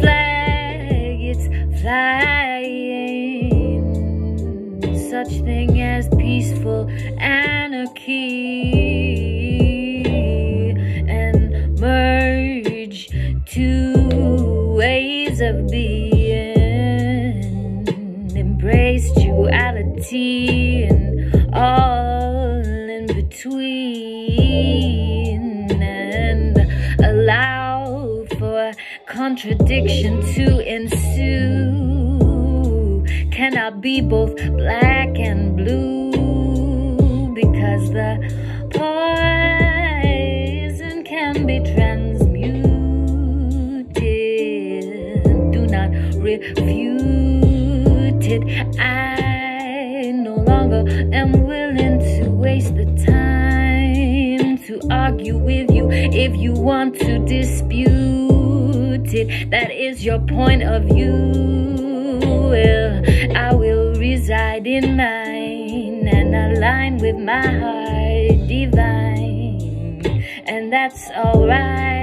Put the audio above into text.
flag, it's flying. Such thing as peaceful anarchy and merge two ways of being. Embrace duality and contradiction to ensue cannot be both black and blue because the poison can be transmuted. Do not refute it. I no longer am willing to waste the time to argue with you if you want to dispute That is your point of view. Well, I will reside in mine and align with my heart divine, and that's alright.